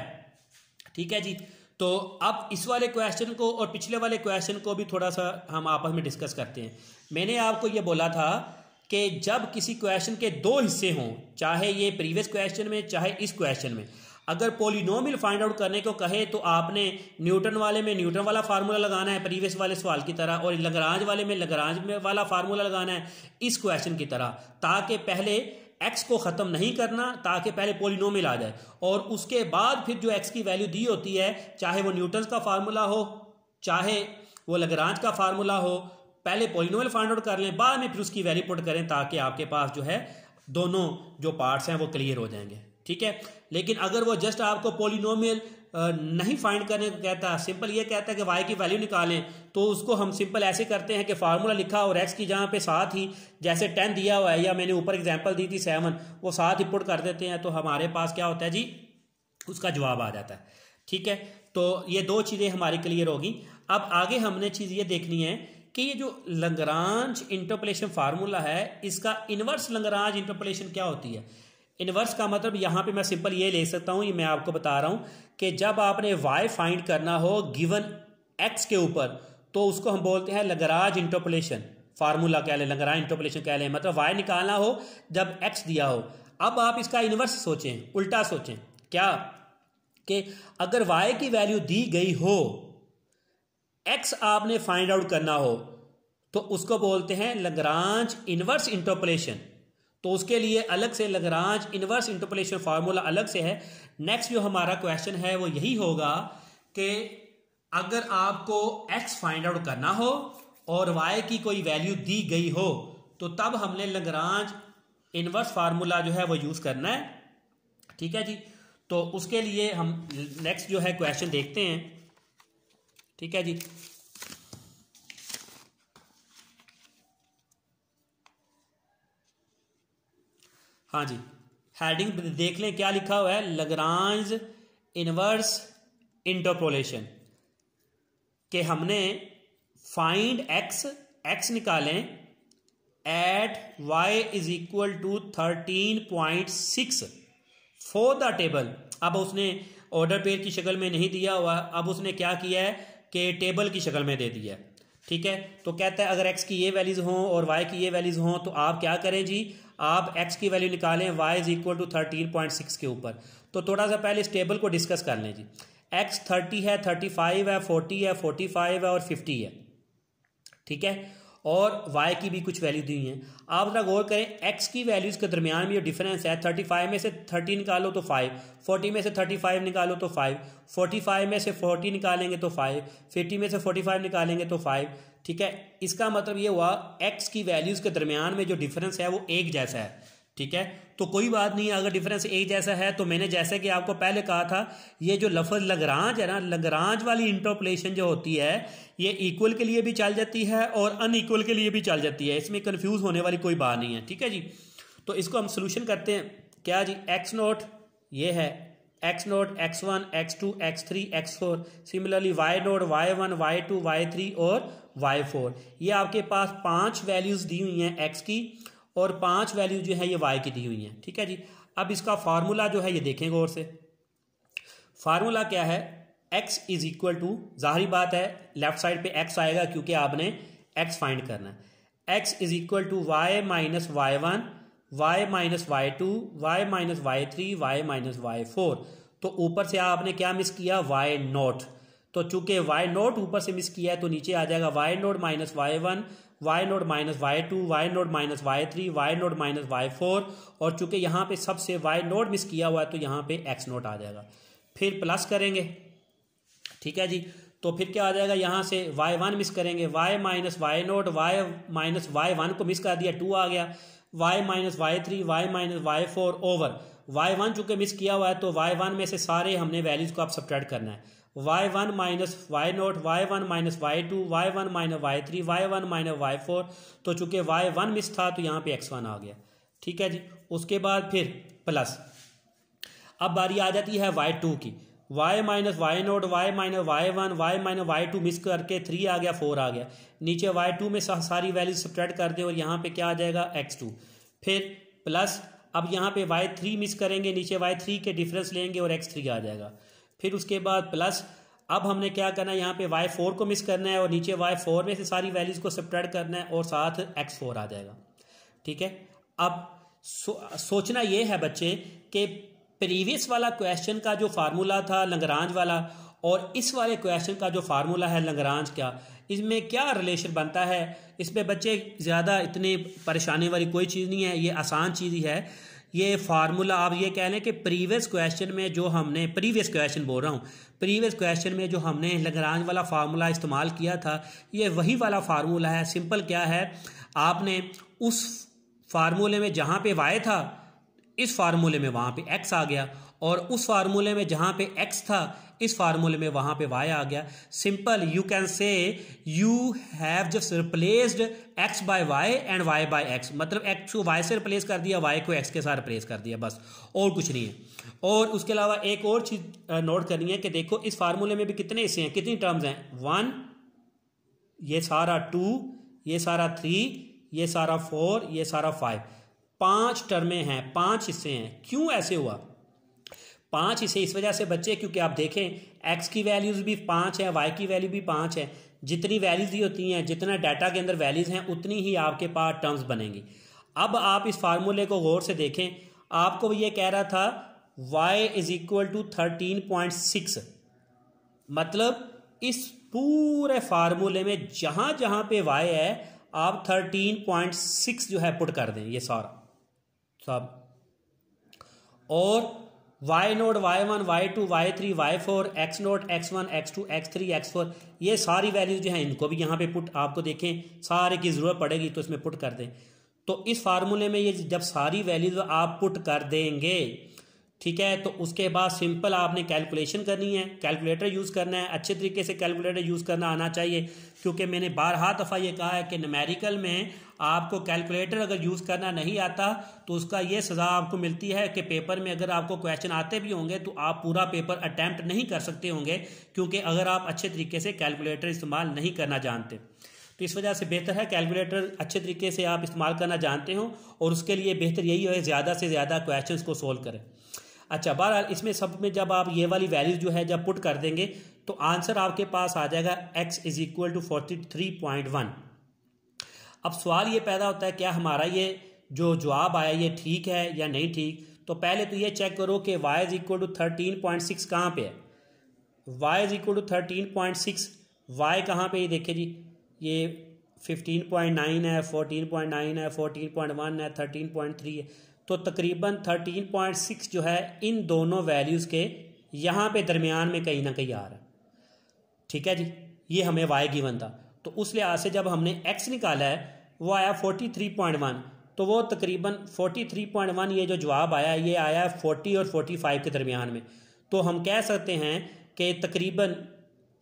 ठीक है जी? तो अब इस वाले क्वेश्चन को और पिछले वाले क्वेश्चन को भी थोड़ा सा हम आपस में डिस्कस करते हैं। मैंने आपको ये बोला था कि जब किसी क्वेश्चन के दो हिस्से हों, चाहे ये प्रीवियस क्वेश्चन में, चाहे इस क्वेश्चन में, अगर पोलिनोमियल फाइंड आउट करने को कहे तो आपने न्यूटन वाले में न्यूटन वाला फार्मूला लगाना है प्रीवियस वाले सवाल की तरह, और लगराज वाले में लगराज में वाला फार्मूला लगाना है, इस क्वेश्चन की तरह, ताकि पहले एक्स को ख़त्म नहीं करना, ताकि पहले पोलिनोमियल आ जाए। और उसके बाद फिर जो एक्स की वैल्यू दी होती है, चाहे वो न्यूटन का फार्मूला हो, चाहे वो लगराज का फार्मूला हो पहले पोलिनोमियल फाइंड आउट कर लें, बाद में फिर उसकी वैल्यू पुट करें ताकि आपके पास जो है दोनों जो पार्ट्स हैं वो क्लियर हो जाएँगे, ठीक है? लेकिन अगर वो जस्ट आपको पोलिनोमियल नहीं फाइंड करने को कहता, सिंपल ये कहता है कि वाई की वैल्यू निकालें तो उसको हम सिंपल ऐसे करते हैं कि फार्मूला लिखा और एक्स की जहाँ पे साथ ही, जैसे टेन दिया हुआ है या मैंने ऊपर एग्जांपल दी थी सेवन वो साथ ही पुट कर देते हैं तो हमारे पास क्या होता है जी? उसका जवाब आ जाता है, ठीक है? तो ये दो चीज़ें हमारी क्लियर होगी। अब आगे हमने चीज़ ये देखनी है कि ये जो लंगरांज इंटरपोलेशन फार्मूला है, इसका इनवर्स लंगरांज इंटरपोलेशन क्या होती है? इनवर्स का मतलब यहाँ पे मैं सिंपल ये ले सकता हूँ, ये मैं आपको बता रहा हूँ कि जब आपने वाई फाइंड करना हो गिवन एक्स के ऊपर तो उसको हम बोलते हैं लंगराज इंटरपोलेशन फार्मूला कह लें, लंगराज इंटरपोलेशन कह लें। मतलब वाई निकालना हो जब एक्स दिया हो। अब आप इसका इनवर्स सोचें, उल्टा सोचें। क्या? कि अगर वाई की वैल्यू दी गई हो एक्स आपने फाइंड आउट करना हो तो उसको बोलते हैं लगरांज इनवर्स इंटरपोलेशन तो उसके लिए अलग से लगरांज इनवर्स इंटरपोलेशन फार्मूला अलग से है. नेक्स्ट जो हमारा क्वेश्चन है, वो यही होगा कि अगर आपको एक्स फाइंड आउट करना हो और वाई की कोई वैल्यू दी गई हो तो तब हमने लगरांज इनवर्स फार्मूला जो है वो यूज़ करना है. ठीक है जी? तो उसके लिए हम नेक्स्ट जो है क्वेश्चन देखते हैं. ठीक है जी। हाँ जी हेडिंग देख लें क्या लिखा हुआ है लगरांज इनवर्स इंटरपोलेशन कि हमने फाइंड एक्स एक्स निकालें at y is equal to thirteen point six four the table अब उसने ऑर्डर पेयर की शक्ल में नहीं दिया हुआ, अब उसने क्या किया है कि टेबल की शक्ल में दे दी है। ठीक है? तो कहता है, अगर एक्स की ये वैल्यूज़ हो और वाई की ये वैल्यूज़ हो तो आप क्या करें जी? आप एक्स की वैल्यू निकालें y is equal to thirteen point six के ऊपर। तो थोड़ा सा पहले इस टेबल को डिस्कस कर लें जी। एक्स थर्टी है थर्टी फाइव है फोर्टी है फोर्टी फाइव है और फिफ्टी है। ठीक है? और वाई की भी कुछ वैल्यू दी है। आप जरा गौर करें एक्स की वैल्यूज़ के दरमियान में जो डिफरेंस है थर्टी फाइव में से थर्टी निकालो तो फाइव फोर्टी में से थर्टी फाइव निकालो तो फाइव फोर्टी फाइव में से फोर्टी निकालेंगे तो फाइव फिफ्टी में से फोर्टी फाइव निकालेंगे तो फाइव ठीक है? इसका मतलब ये हुआ एक्स की वैल्यूज़ के दरमियान में जो डिफरेंस है वो एक जैसा है। ठीक है? तो कोई बात नहीं, अगर डिफरेंस एक जैसा है तो मैंने जैसे कि आपको पहले कहा था, ये जो लफज लगराज है ना, लगराज वाली इंटरपोलेशन जो होती है, ये इक्वल के लिए भी चल जाती है और अनइक्वल के लिए भी चल जाती है। इसमें कन्फ्यूज़ होने वाली कोई बात नहीं है, ठीक है जी? तो इसको हम सोल्यूशन करते हैं। क्या जी? एक्स नोट ये है। X naught x one x two x three x four similarly y naught y one y two y three और वाई फोर ये आपके पास पाँच वैल्यूज़ दी हुई हैं एक्स की। और पाँच वैल्यू जो है ये वाई की दी हुई हैं। ठीक है जी? अब इसका फार्मूला जो है ये देखेंगे और से। फार्मूला क्या है? एक्स इज़ इक्वल टू जाहरी बात है लेफ़्ट साइड पे एक्स आएगा क्योंकि आपने एक्स फाइंड करना है। X is equal to y minus y one y minus y two y minus y three y minus y four तो ऊपर से आपने क्या मिस किया? वाई नॉट तो चूँकि वाई नोट ऊपर से मिस किया है तो नीचे आ जाएगा y naught minus y one y naught minus y two y naught minus y three y naught minus y four, और चूँकि यहाँ पे सबसे वाई नोट मिस किया हुआ है तो यहाँ पे एक्स नोट आ जाएगा। फिर प्लस करेंगे। ठीक है जी? तो फिर क्या आ जाएगा? यहाँ से वाई वन मिस करेंगे। Y minus y naught y minus y one को मिस कर दिया टू आ गया। Y minus y three y minus y four over y one चूँकि मिस किया हुआ है तो वाई वन में से सारे हमने वैल्यूज़ को आप सब्ट्रैक्ट करना है। Y one minus y naught y one minus y two y one minus y three y one minus y four तो चूँकि वाई वन मिस था तो यहाँ पे एक्स वन आ गया। ठीक है जी? उसके बाद फिर प्लस अब बारी आ जाती है वाई टू की। Y minus y naught y minus y one y minus y two miss करके थ्री आ गया फोर आ गया। नीचे वाई टू में सारी वैल्यू सब्ट्रैक्ट कर दें और यहाँ पे क्या आ जाएगा? एक्स टू फिर प्लस अब यहाँ पे वाई थ्री मिस करेंगे, नीचे वाई थ्री के डिफरेंस लेंगे और एक्स थ्री आ जाएगा। फिर उसके बाद प्लस अब हमने क्या करना है? यहाँ पे वाई फोर को मिस करना है और नीचे वाई फोर में से सारी वैल्यूज़ को सब्ट्रैक्ट करना है और साथ एक्स फोर आ जाएगा। ठीक है? अब सो, सोचना ये है बच्चे कि प्रीवियस वाला क्वेश्चन का जो फार्मूला था लंगरांज वाला और इस वाले क्वेश्चन का जो फार्मूला है लंगरांज का इसमें क्या रिलेशन बनता है? इसमें बच्चे ज़्यादा इतनी परेशानी वाली कोई चीज़ नहीं है ये आसान चीज़ ही है। ये फार्मूला, आप ये कह लें कि प्रीवियस क्वेश्चन में जो हमने, प्रीवियस क्वेश्चन बोल रहा हूँ, प्रीवियस क्वेश्चन में जो हमने लगरांज वाला फार्मूला इस्तेमाल किया था, ये वही वाला फार्मूला है, सिंपल क्या है, आपने उस फार्मूले में जहाँ पे वाई था, इस फार्मूले में वहाँ पे एक्स आ गया और उस फार्मूले में जहाँ पे एक्स था, इस फार्मूले में वहाँ पे वाई आ गया। Simple you can say you have just replaced x by y and y by x मतलब एक्स को वाई से रिप्लेस कर दिया वाई को एक्स के साथ रिप्लेस कर दिया, बस। और कुछ नहीं है। और उसके अलावा एक और चीज़ नोट करनी है कि देखो, इस फार्मूले में भी कितने हिस्से हैं, कितनी टर्म्स हैं? वन ये सारा टू ये सारा थ्री ये सारा फोर ये सारा फाइव पाँच टर्में हैं, पाँच हिस्से हैं। क्यों ऐसे हुआ? पाँच हिस्से इस वजह से बच्चे क्योंकि आप देखें एक्स की वैल्यूज़ भी पाँच है वाई की वैल्यू भी पाँच है। जितनी वैल्यूज़ ही होती हैं, जितना डाटा के अंदर वैल्यूज़ हैं, उतनी ही आपके पास टर्म्स बनेंगी। अब आप इस फार्मूले को गौर से देखें। आपको ये कह रहा था, y is equal to thirteen point six मतलब इस पूरे फार्मूले में जहाँ जहाँ पे y है, आप थर्टीन पॉइंट सिक्स जो है पुट कर दें, ये सारा। सब। और y naught y one y two y three y four x naught x one x two x three x four ये सारी वैल्यूज़ जो है इनको भी यहाँ पे पुट आपको देखें, सारे की ज़रूरत पड़ेगी तो इसमें पुट कर दें। तो इस फार्मूले में ये जब सारी वैल्यूज़ आप पुट कर देंगे ठीक है? तो उसके बाद सिंपल आपने कैलकुलेशन करनी है। कैलकुलेटर यूज़ करना है। अच्छे तरीके से कैलकुलेटर यूज़ करना आना चाहिए। क्योंकि मैंने बारहा दफ़ा ये कहा है कि नमेरिकल में आपको कैलकुलेटर अगर यूज़ करना नहीं आता तो उसका ये सज़ा आपको मिलती है कि पेपर में अगर आपको क्वेश्चन आते भी होंगे तो आप पूरा पेपर अटैम्प्ट नहीं कर सकते होंगे, क्योंकि अगर आप अच्छे तरीके से कैलकुलेटर इस्तेमाल नहीं करना जानते। तो इस वजह से बेहतर है कैलकुलेटर अच्छे तरीके से आप इस्तेमाल करना जानते हो, और उसके लिए बेहतर यही है, ज़्यादा से ज़्यादा क्वेश्चन को सोल्व करें। अच्छा बहरहाल इसमें सब में जब आप ये वाली वैल्यू जो है जब पुट कर देंगे तो आंसर आपके पास आ जाएगा x is equal to forty three point one अब सवाल ये पैदा होता है, क्या हमारा ये जो जवाब आया, ये ठीक है या नहीं ठीक? तो पहले तो ये चेक करो कि y is equal to thirteen point six कहाँ पर है? Y is equal to thirteen point six y कहाँ पर देखे जी, ये फिफ्टीन पॉइंट नाइन है फोर्टीन पॉइंट नाइन है फोर्टीन पॉइंट वन है थर्टीन पॉइंट थ्री है। तो तकरीबन थर्टीन पॉइंट सिक्स जो है, इन दोनों वैल्यूज़ के यहाँ पे दरमियान में कहीं ना कहीं आ रहा है। ठीक है जी? ये हमें वाई गिवन था। तो उस लिहाज से जब हमने एक्स निकाला है, वो आया फोर्टी थ्री पॉइंट वन तो वो तकरीबन फोर्टी थ्री पॉइंट वन ये जो जवाब आया, ये आया फोर्टी और फोर्टी फाइव के दरमियान में। तो हम कह सकते हैं कि तकरीबन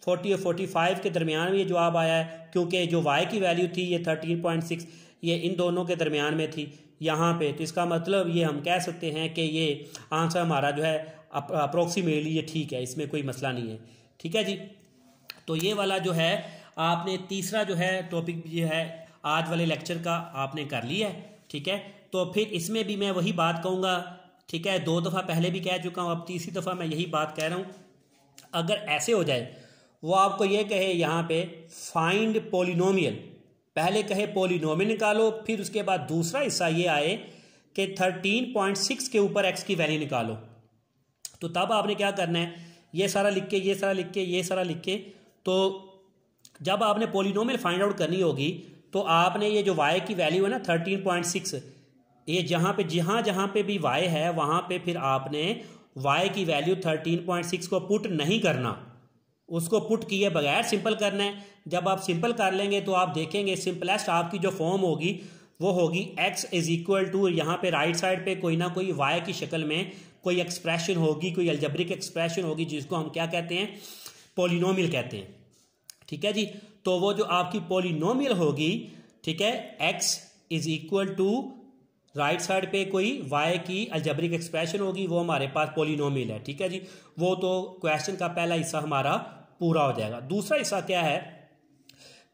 फोर्टी और फोर्टी फाइव के दरमियान में ये जवाब आया है, क्योंकि जो वाई की वैल्यू थी, ये थर्टीन पॉइंट सिक्स ये इन दोनों के दरमियान में थी। यहाँ पे। तो इसका मतलब ये हम कह सकते हैं कि ये आंसर हमारा जो है अप्रोक्सीमेटली ये ठीक है, इसमें कोई मसला नहीं है। ठीक है जी? तो ये वाला जो है, आपने तीसरा जो है टॉपिक जो है, आज वाले लेक्चर का आपने कर लिया है। ठीक है? तो फिर इसमें भी मैं वही बात कहूँगा। ठीक है? दो दफ़ा पहले भी कह चुका हूँ, अब तीसरी दफ़ा मैं यही बात कह रहा हूँ। अगर ऐसे हो जाए, वो आपको ये कहे यहाँ पे फाइंड पोलिनोमियल पहले कहे पोलिनोमियल निकालो, फिर उसके बाद दूसरा हिस्सा ये आए कि थर्टीन पॉइंट सिक्स के ऊपर एक्स की वैल्यू निकालो। तो तब आपने क्या करना है? ये सारा लिख के, ये सारा लिख के, ये सारा लिख के तो जब आपने पोलिनोमियल फाइंड आउट करनी होगी तो आपने ये जो वाई की वैल्यू है ना थर्टीन पॉइंट सिक्स ये जहाँ पे, जहाँ जहाँ पे भी वाई है, वहाँ पे फिर आपने वाई की वैल्यू थर्टीन पॉइंट सिक्स को पुट नहीं करना। उसको पुट किए बगैर सिंपल करना है। जब आप सिंपल कर लेंगे तो आप देखेंगे सिंपलेस्ट आपकी जो फॉर्म होगी, वो होगी एक्स इज़ इक्वल टू यहाँ पे राइट साइड पे कोई ना कोई वाई की शक्ल में कोई एक्सप्रेशन होगी, कोई अल्जब्रिक एक्सप्रेशन होगी, जिसको हम क्या कहते हैं? पोलिनोमियल कहते हैं। ठीक है जी? तो वो जो आपकी पोलिनोमियल होगी, ठीक है x is equal to right side पे कोई वाई की अल्जब्रिक एक्सप्रेशन होगी, वो हमारे पास पोलिनोमियल है। ठीक है जी? वो तो क्वेश्चन का पहला हिस्सा हमारा पूरा हो जाएगा। दूसरा हिस्सा क्या है?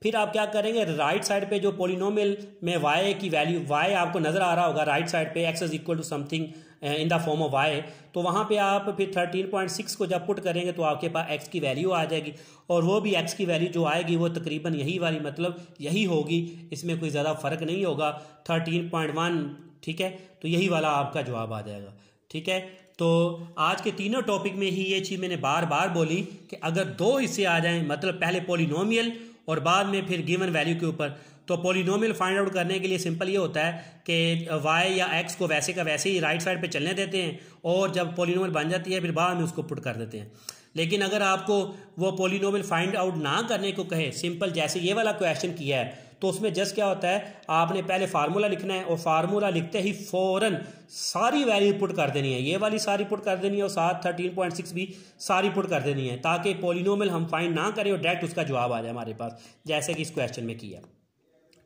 फिर आप क्या करेंगे? राइट साइड पे जो पोलिनोमियल में वाई की वैल्यू वाई आपको नज़र आ रहा होगा राइट साइड पे x is equal to something in the form of y तो वहाँ पे आप फिर 13.6 को जब पुट करेंगे तो आपके पास एक्स की वैल्यू आ जाएगी। और वो भी एक्स की वैल्यू जो आएगी, वो तकरीबन यही वाली मतलब यही होगी। इसमें कोई ज़्यादा फ़र्क नहीं होगा। 13.1 ठीक है? तो यही वाला आपका जवाब आ जाएगा। ठीक है? तो आज के तीनों टॉपिक में ही ये चीज़ मैंने बार बार बोली कि अगर दो हिस्से आ जाएँ मतलब पहले पोलिनोमियल और बाद में फिर गिवन वैल्यू के ऊपर तो पोलिनोमियल फाइंड आउट करने के लिए सिंपल ये होता है कि वाई या एक्स को वैसे का वैसे ही राइट साइड पे चलने देते हैं और जब पोलिनोमियल बन जाती है, फिर बाद में उसको पुट कर देते हैं। लेकिन अगर आपको वो पोलिनोमियल फाइंड आउट ना करने को कहे सिंपल जैसे ये वाला क्वेश्चन किया है तो उसमें जस्ट क्या होता है, आपने पहले फार्मूला लिखना है और फार्मूला लिखते ही फ़ौरन सारी वैल्यू पुट कर देनी है। ये वाली सारी पुट कर देनी है और साथ थर्टीन पॉइंट सिक्स भी सारी पुट कर देनी है, ताकि पोलिनोमल हम फाइंड ना करें और डायरेक्ट उसका जवाब आ जाए हमारे पास, जैसे कि इस क्वेश्चन में किया।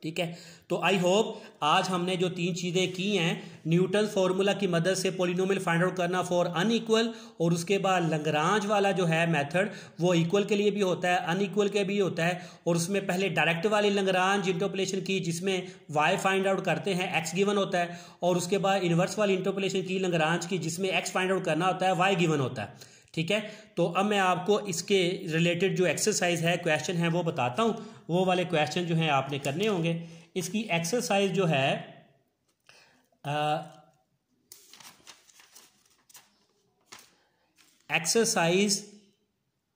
ठीक है? तो आई होप आज हमने जो तीन चीज़ें की हैं न्यूटन फॉर्मूला की मदद से पोलिनोमियल फाइंड आउट करना फॉर अनइक्वल और उसके बाद लंगराज वाला जो है मेथड वो इक्वल के लिए भी होता है अनइक्वल के भी होता है, और उसमें पहले डायरेक्ट वाली लंगराज इंटरपोलेशन की, जिसमें वाई फाइंड आउट करते हैं एक्स गिवन होता है, और उसके बाद इन्वर्स वाली इंटरपोलेशन की लंगराज की, जिसमें एक्स फाइंड आउट करना होता है वाई गिवन होता है, ठीक है? तो अब मैं आपको इसके रिलेटेड जो एक्सरसाइज है क्वेश्चन है, वो बताता हूँ। वो वाले क्वेश्चन जो हैं आपने करने होंगे। इसकी एक्सरसाइज जो है एक्सरसाइज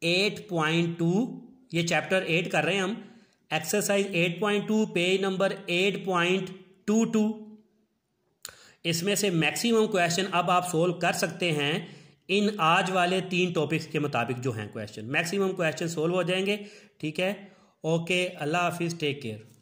एट पॉइंट टू ये चैप्टर एट कर रहे हैं हम। Exercise eight point two page number eight point two two इसमें से मैक्सिमम क्वेश्चन अब आप सोल्व कर सकते हैं इन आज वाले तीन टॉपिक्स के मुताबिक जो हैं क्वेश्चन मैक्सिमम क्वेश्चन सोल्व हो जाएँगे, ठीक है? Okay, Allah Hafiz, take care.